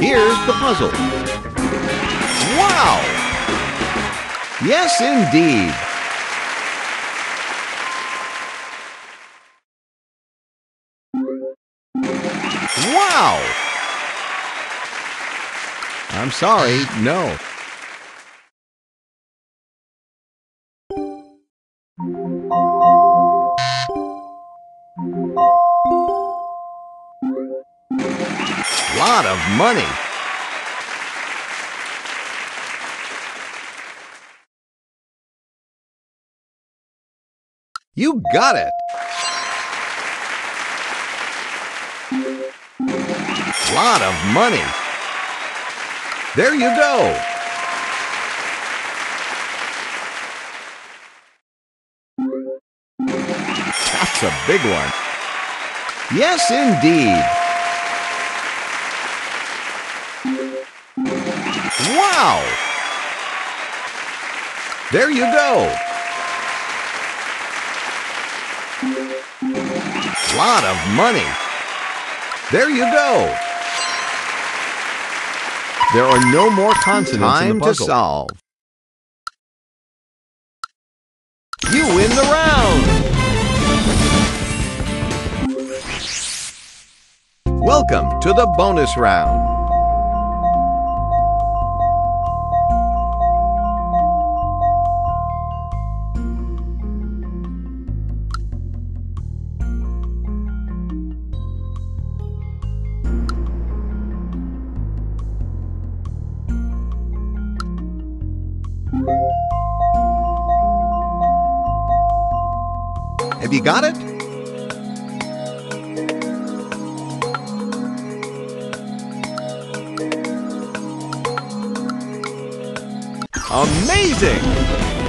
Here's the puzzle. Wow! Yes, indeed. Wow! I'm sorry, no. Lot of money. You got it. Lot of money. There you go. That's a big one. Yes, indeed. Wow! There you go. Lot of money. There you go. There are no more consonants Time in the puzzle. to solve. You win the round! Welcome to the bonus round. Have you got it? Amazing!